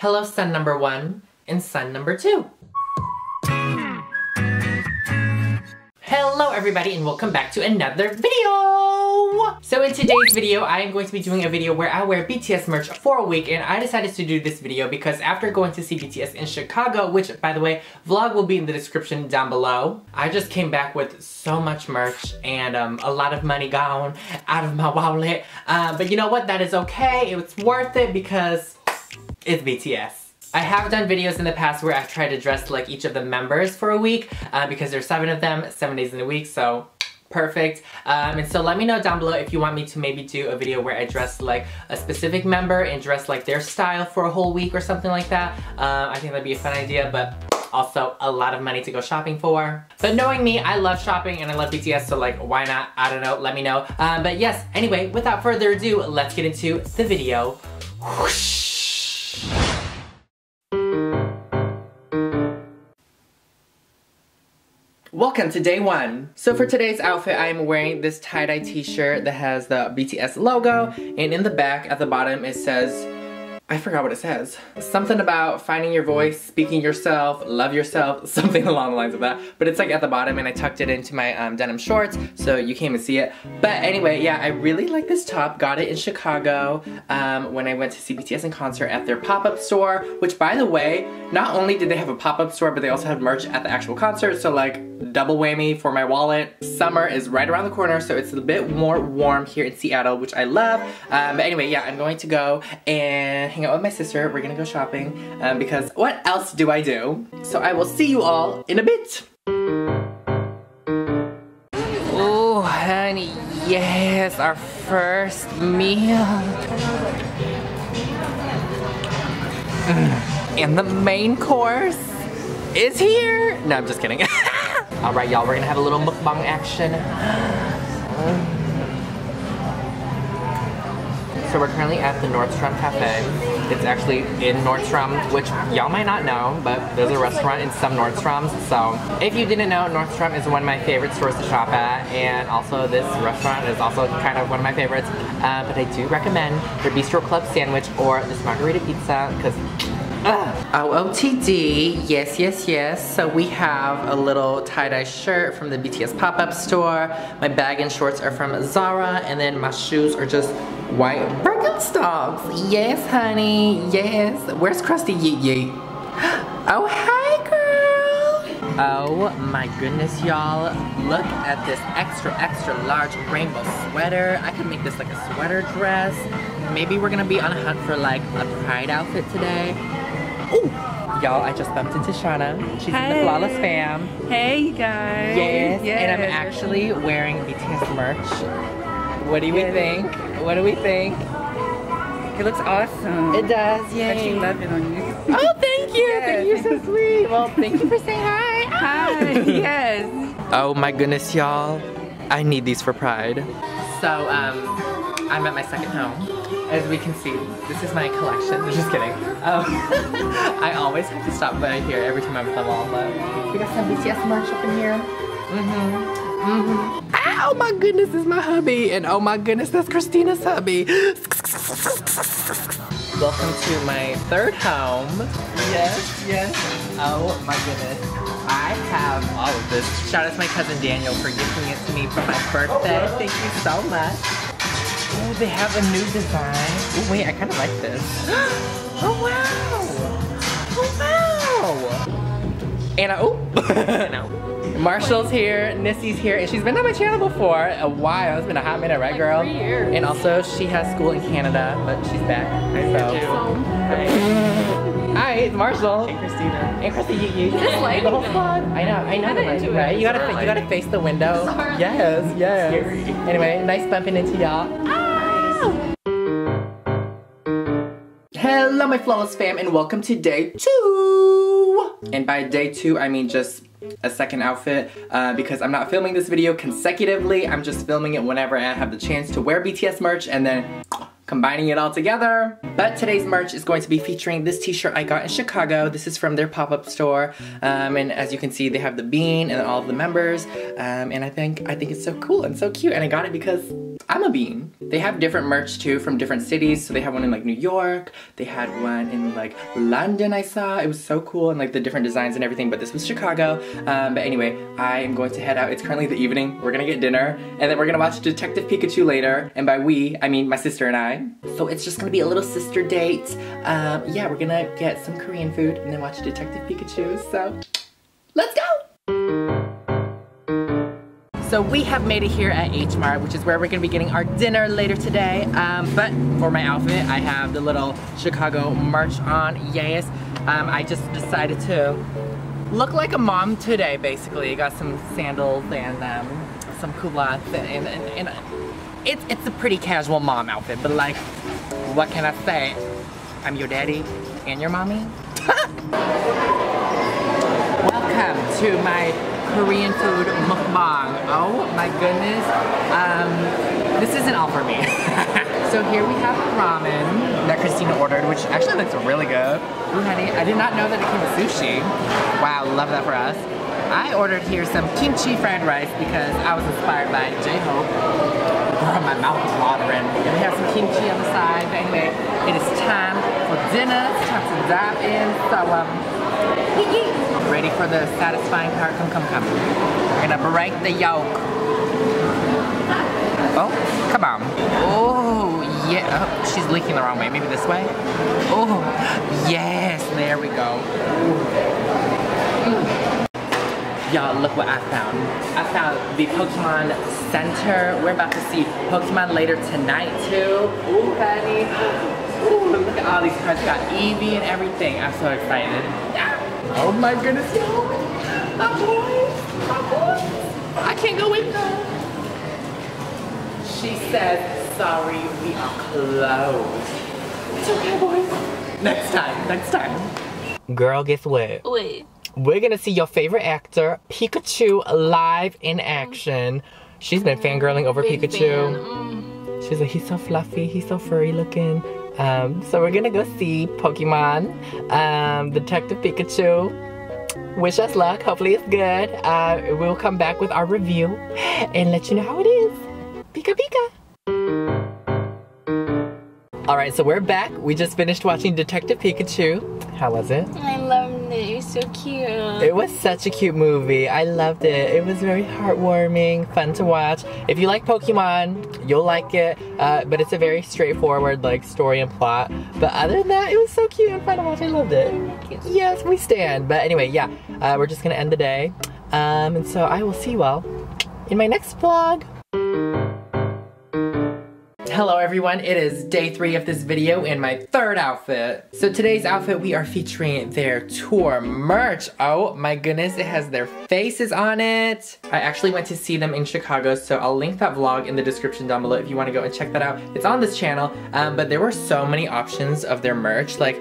Hello Sun number one and Sun number two. Hello everybody and welcome back to another video! So in today's video, I am going to be doing a video where I wear BTS merch for a week and I decided to do this video because after going to see BTS in Chicago, which by the way, vlog will be in the description down below, I just came back with so much merch and um, a lot of money gone out of my wallet. Uh, but you know what, that is okay, it's worth it because it's BTS. I have done videos in the past where I've tried to dress like each of the members for a week uh, because there's seven of them, seven days in a week, so perfect. Um, and so let me know down below if you want me to maybe do a video where I dress like a specific member and dress like their style for a whole week or something like that. Um, I think that'd be a fun idea, but also a lot of money to go shopping for. But knowing me, I love shopping and I love BTS, so like, why not? I don't know, let me know. Um, but yes, anyway, without further ado, let's get into the video. Whoosh. Welcome to day one. So for today's outfit, I am wearing this tie-dye t-shirt that has the BTS logo, and in the back at the bottom it says I forgot what it says. Something about finding your voice, speaking yourself, love yourself, something along the lines of that. But it's like at the bottom and I tucked it into my um, denim shorts so you can't even see it. But anyway, yeah, I really like this top. Got it in Chicago um, when I went to see BTS in concert at their pop-up store, which by the way, not only did they have a pop-up store, but they also had merch at the actual concert. So like double whammy for my wallet. Summer is right around the corner, so it's a bit more warm here in Seattle, which I love. Um, but anyway, yeah, I'm going to go and hang out with my sister. We're gonna go shopping um, because what else do I do? So I will see you all in a bit. Oh, honey, yes, our first meal. Mm. And the main course is here. No, I'm just kidding. All right, y'all, we're gonna have a little mukbang action. So we're currently at the Nordstrom Cafe. It's actually in Nordstrom, which y'all might not know, but there's a restaurant in some Nordstroms. So if you didn't know, Nordstrom is one of my favorite stores to shop at, and also this restaurant is also kind of one of my favorites. Uh, but I do recommend their Bistro Club sandwich or this margarita pizza, because OOTD, yes, yes, yes. So we have a little tie-dye shirt from the BTS pop-up store. My bag and shorts are from Zara, and then my shoes are just white Birkenstocks. Yes, honey, yes. Where's Krusty Yeet Yeet? Oh, hi, girl. Oh my goodness, y'all. Look at this extra, extra large rainbow sweater. I could make this like a sweater dress. Maybe we're gonna be on a hunt for like a pride outfit today. Ooh! Y'all, I just bumped into Shauna. She's hey. in the Flawless fam. Hey, you guys. Yes, yes. and I'm actually wearing BTS merch. What do we yes. think? What do we think? It looks awesome. It does, yeah. I love it on you. Oh, thank you. Yes. Thank you, so sweet. Well, thank you for saying hi. Hi, yes. Oh my goodness, y'all. I need these for Pride. So, um, I'm at my second home. As we can see, this is my collection. Just kidding. Um, I always have to stop by here every time I'm at the mall, but we got some BTS merch up in here. Mm-hmm. Mm-hmm. Oh my goodness, this is my hubby. And oh my goodness, that's Christina's hubby. Welcome to my third home. Yes, yes. Oh my goodness. I have all of this. Shout out to my cousin Daniel for gifting it to me for my birthday. Thank you so much. Oh, they have a new design. Oh, wait, I kind of like this. oh, wow. Oh, wow. Anna, oh. Marshall's here, Nissy's here, and she's been on my channel before a while. It's been a hot minute, right, like girl? Three years. And also, she has school in Canada, but she's back. So. Hi, it's Marshall. And Christina. And Christina, you, you. This lighting. The whole fun. I know, I know the lighting, right? You gotta, you gotta face the window. Yes, yes. Scary. Anyway, nice bumping into y'all. Ah, Hello my flawless fam and welcome to day two. And by day two I mean just a second outfit uh, because I'm not filming this video consecutively. I'm just filming it whenever I have the chance to wear BTS merch and then combining it all together. But today's merch is going to be featuring this t-shirt I got in Chicago. This is from their pop-up store. Um, and as you can see, they have the bean and all of the members. Um, and I think I think it's so cool and so cute. And I got it because I'm a bean. They have different merch too from different cities. So they have one in like New York. They had one in like London I saw. It was so cool and like the different designs and everything. But this was Chicago. Um, but anyway, I am going to head out. It's currently the evening. We're gonna get dinner and then we're gonna watch Detective Pikachu later. And by we, I mean my sister and I. So it's just gonna be a little sister date. Um, yeah, we're gonna get some Korean food and then watch Detective Pikachu. So let's go! So we have made it here at H Mart, which is where we're gonna be getting our dinner later today. Um, but for my outfit, I have the little Chicago merch on, yes. Um, I just decided to look like a mom today, basically. I got some sandals and um, some culottes and, and, and it's, it's a pretty casual mom outfit, but like, what can I say? I'm your daddy and your mommy. Welcome to my Korean food mukbang. Oh my goodness. Um, this isn't all for me. so here we have ramen that Christina ordered, which actually looks really good. Ooh, honey, I did not know that it came with sushi. Wow, love that for us. I ordered here some kimchi fried rice because I was inspired by J-Hope. Girl, my mouth is watering. And we have some kimchi on the side. Anyway, it is time for dinner. It's time to dive in. So, um, ready for the satisfying part? Come, come, come. We're gonna break the yolk. Oh, come on. Oh, yeah. Oh, she's leaking the wrong way. Maybe this way? Oh, yes. There we go. Y'all, look what I found. I found the Pokemon Center. We're about to see Pokemon later tonight, too. Ooh, honey. Ooh, look at all these cards. Got Eevee and everything. I'm so excited. Ah. Oh my goodness, y'all. My boys. My boys. I can't go in though. She said, sorry, we are closed. It's okay, boys. Next time, next time. Girl, guess what? Wait. We're gonna see your favorite actor, Pikachu, live in action. She's been fangirling over Big Pikachu. fan. Mm. She's like, he's so fluffy, he's so furry looking. Um, so we're gonna go see Pokemon, um, Detective Pikachu. Wish us luck, hopefully it's good. Uh, we'll come back with our review and let you know how it is. Pika Pika! Alright, so we're back. We just finished watching Detective Pikachu. How was it? I loved it. You're so cute. It was such a cute movie. I loved it. It was very heartwarming, fun to watch. If you like Pokemon, you'll like it. Uh, but it's a very straightforward like story and plot. But other than that, it was so cute and fun to watch. I loved it. Yes, we stand. But anyway, yeah, uh, we're just gonna end the day. Um, and so I will see you all in my next vlog. Hello everyone, it is day three of this video in my third outfit. So today's outfit, we are featuring their tour merch. Oh my goodness, it has their faces on it. I actually went to see them in Chicago, so I'll link that vlog in the description down below if you wanna go and check that out. It's on this channel, um, but there were so many options of their merch. Like,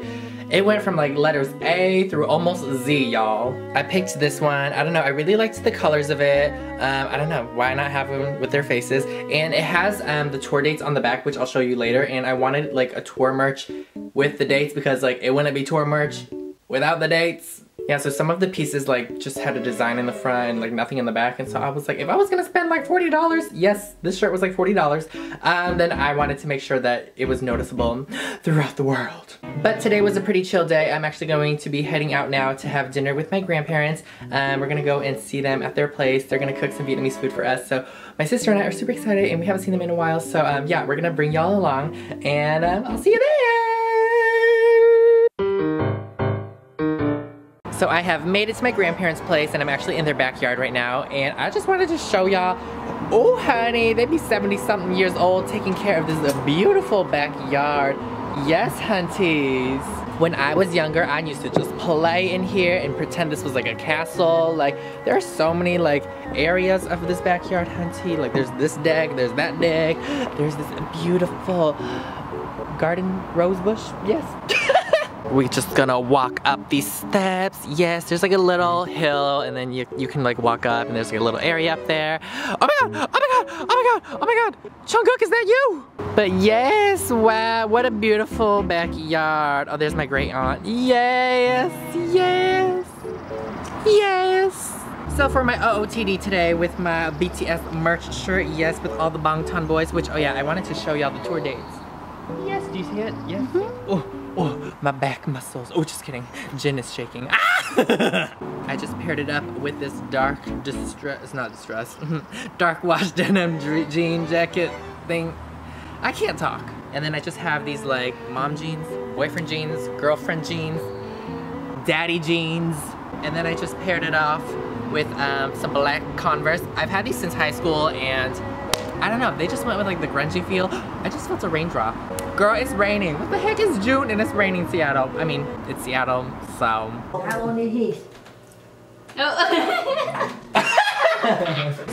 it went from like letters A through almost Z, y'all. I picked this one. I don't know, I really liked the colors of it. Um, I don't know, why not have them with their faces? And it has um, the tour dates on the back, which I'll show you later. And I wanted like a tour merch with the dates because like it wouldn't be tour merch without the dates. Yeah, so some of the pieces like just had a design in the front and like nothing in the back. And so I was like, if I was gonna spend like $40, yes, this shirt was like $40, um, then I wanted to make sure that it was noticeable throughout the world. But today was a pretty chill day. I'm actually going to be heading out now to have dinner with my grandparents. Um, we're gonna go and see them at their place. They're gonna cook some Vietnamese food for us. So my sister and I are super excited and we haven't seen them in a while. So um, yeah, we're gonna bring y'all along and um, I'll see you So I have made it to my grandparents' place and I'm actually in their backyard right now and I just wanted to show y'all, oh honey, they be 70 something years old taking care of this beautiful backyard. Yes, hunties. When I was younger, I used to just play in here and pretend this was like a castle. Like, there are so many like areas of this backyard, hunty. Like, there's this deck, there's that deck, there's this beautiful garden rose bush. Yes. We're just gonna walk up these steps. Yes, there's like a little hill and then you, you can like walk up and there's like a little area up there. Oh my god, oh my god, oh my god, oh my god. Jungkook, is that you? But yes, wow, what a beautiful backyard. Oh, there's my great aunt. Yes, yes, yes. So for my OOTD today with my BTS merch shirt, yes, with all the Bangtan boys, which, oh yeah, I wanted to show y'all the tour dates. Yes, do you see it? Yes. Mm-hmm. Oh, oh, my back muscles. Oh, just kidding. Jin is shaking. Ah! I just paired it up with this dark distress, it's not distress, dark wash denim jean jacket thing. I can't talk. And then I just have these like mom jeans, boyfriend jeans, girlfriend jeans, daddy jeans. And then I just paired it off with um, some black Converse. I've had these since high school and I don't know, they just went with like the grungy feel. I just felt a raindrop. Girl, it's raining. What the heck is June and it's raining in Seattle? I mean, it's Seattle, so. How old is he? Oh.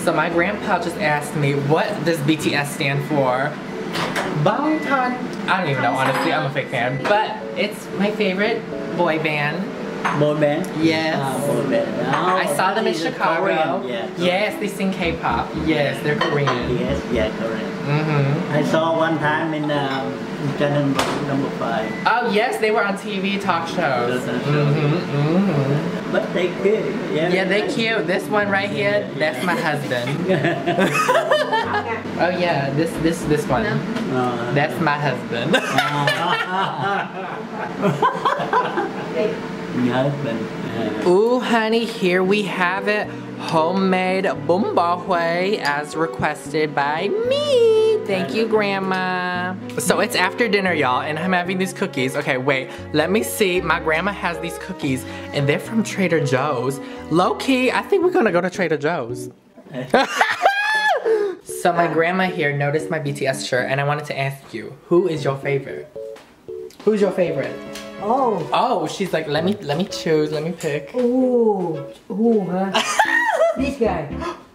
So my grandpa just asked me, what does BTS stand for? Bangtan. I don't even know, honestly, I'm a fake fan. But it's my favorite boy band. Boy band? Yes. Ah, boy band. I Oh, saw them in Chicago. Korean. Yeah. Yes, they sing K-pop. Yes, they're Korean. Yes, yeah, Korean. Mm-hmm. I saw one time in um, in channel number five. Oh yes, they were on TV talk shows. Mm-hmm, mm-hmm. But they cute. Yeah. Yeah, they cute. This one right here, that's my husband. oh yeah, this this this one. Uh, That's my husband. Your husband. Uh, Ooh, honey, here we have it. Homemade bún bò Huế as requested by me. Thank you, Grandma. So it's after dinner, y'all, and I'm having these cookies. Okay, wait, let me see. My grandma has these cookies, and they're from Trader Joe's. Low key, I think we're gonna go to Trader Joe's. so my grandma here noticed my BTS shirt, and I wanted to ask you, who is your favorite? Who's your favorite? Oh, Oh, she's like, let me let me choose, let me pick. ooh, ooh, huh? this guy,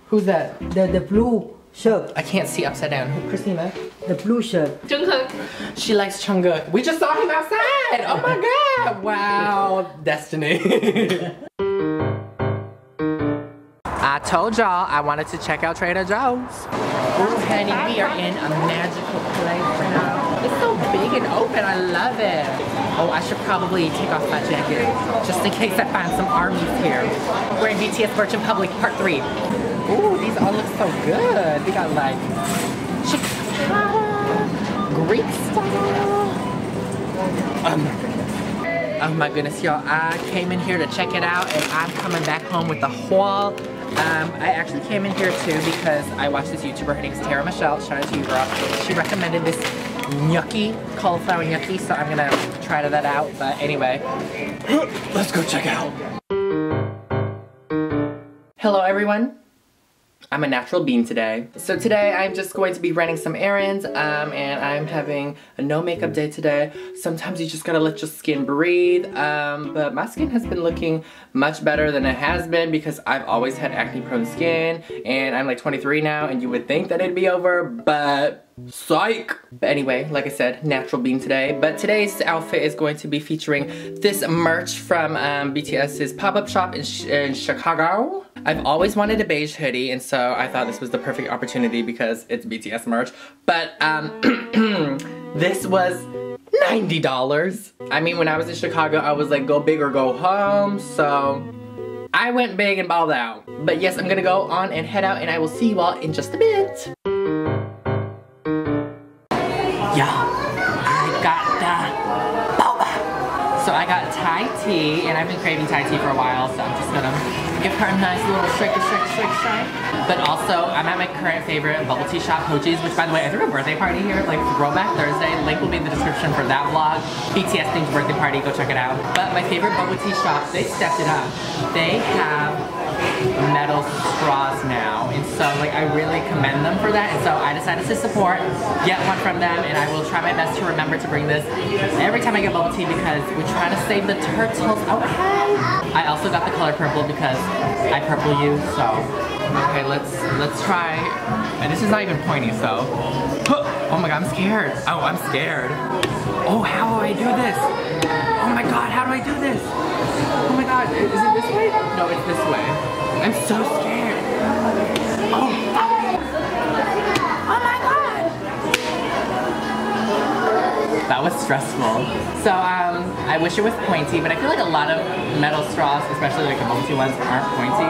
Who's that? the the blue shirt, I can't see upside down. Who, Christina? the blue shirt. Jungkook. She likes Jungkook. We just saw him outside. Oh my god! Wow, destiny. I told y'all I wanted to check out Trader Joe's. Oh, honey, we are in a magical place right now. It's so big and open. I love it. Oh, I should probably take off my jacket just in case I find some armies here. We're in BTS Virgin Public, Part 3. Ooh, these all look so good. We got like Chicago, Greek style. Oh my goodness. Oh my goodness, y'all. I came in here to check it out and I'm coming back home with the haul. Um, I actually came in here too because I watched this YouTuber. Her name's Tara Michelle. Shout out to you, girl. She recommended this gnocchi, cauliflower gnocchi, so I'm gonna try that out. But anyway, let's go check it out. Hello, everyone. I'm a natural bean today. So today I'm just going to be running some errands um, and I'm having a no makeup day today. Sometimes you just gotta let your skin breathe. Um, but my skin has been looking much better than it has been because I've always had acne prone skin and I'm like 23 now and you would think that it'd be over, but Psych! But anyway, like I said, natural bean today. But today's outfit is going to be featuring this merch from um, BTS's pop-up shop in, Ch in Chicago. I've always wanted a beige hoodie, and so I thought this was the perfect opportunity because it's BTS merch. But um, this was $90. I mean, when I was in Chicago, I was like, go big or go home, so I went big and balled out. But yes, I'm gonna go on and head out, and I will see you all in just a bit. Thai tea, and I've been craving Thai tea for a while, so I'm just gonna give her a nice little shake, shake, shake, shake. But also, I'm at my current favorite bubble tea shop, Hoji's, which by the way, I threw a birthday party here, like Throwback Thursday. Link will be in the description for that vlog. BTS themed birthday party, go check it out. But my favorite bubble tea shop, they stepped it up. They have metal straws now. And so like I really commend them for that. And so I decided to support get one from them and I will try my best to remember to bring this every time I get bubble tea because we try to save the turtles. Okay. I also got the color purple because I purple you so. Okay let's let's try. And this is not even pointy so. Oh my god I'm scared. Oh I'm scared. Oh how do I do this oh my god how do I do this oh my god is it this way no it's this way I'm so scared oh oh my god that was stressful. So um, I wish it was pointy, but I feel like a lot of metal straws, especially like the multi ones, aren't pointy.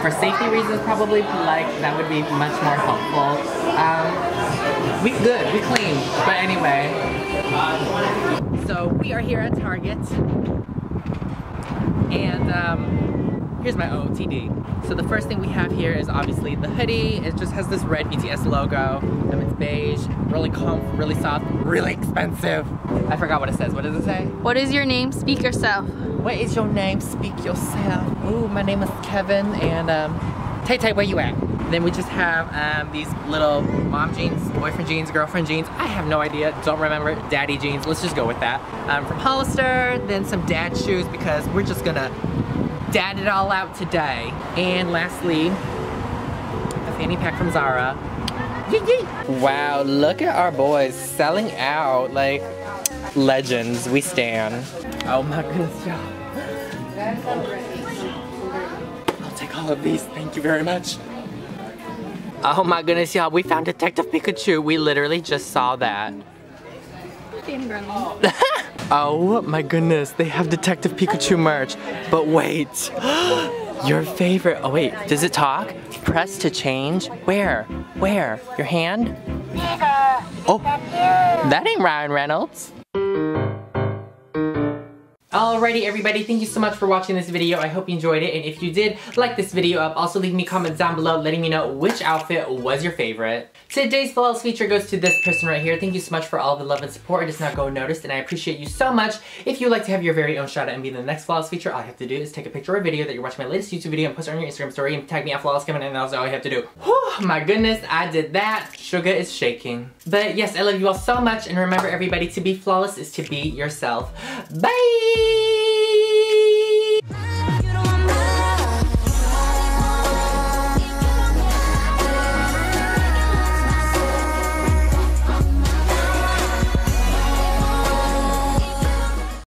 for safety reasons probably, like that would be much more helpful. Um, we good, we clean, but anyway. So we are here at Target. And um, here's my OOTD. So the first thing we have here is obviously the hoodie. It just has this red BTS logo. Um, it's beige, really comfy, really soft, really expensive. I forgot what it says. What does it say? What is your name? Speak yourself. What is your name? Speak yourself. Ooh, my name is Kevin and um, Tae Tae, where you at? Then we just have um, these little mom jeans, boyfriend jeans, girlfriend jeans. I have no idea, don't remember. Daddy jeans, let's just go with that. Um, from Hollister, then some dad shoes because we're just gonna dad it all out today. And lastly, a fanny pack from Zara. Yee yee. Wow, look at our boys selling out like legends. We stand. Oh my goodness, y'all. I'll take all of these. Thank you very much. Oh my goodness, y'all. We found Detective Pikachu. We literally just saw that. oh my goodness, they have Detective Pikachu merch. But wait, your favorite. Oh wait, does it talk? Press to change. Where? Where? Your hand? Oh, that ain't Ryan Reynolds. Alrighty everybody, thank you so much for watching this video. I hope you enjoyed it and if you did, like this video up. Also leave me comments down below letting me know which outfit was your favorite. Today's flawless feature goes to this person right here. Thank you so much for all the love and support. It does not go unnoticed and I appreciate you so much. If you'd like to have your very own shout out and be in the next flawless feature, all you have to do is take a picture or video that you're watching my latest YouTube video and post it on your Instagram story and tag me at flawless Kevin and that's all you have to do. Whew, my goodness, I did that. Suga is shaking. But yes, I love you all so much and remember everybody, to be flawless is to be yourself. Bye! see.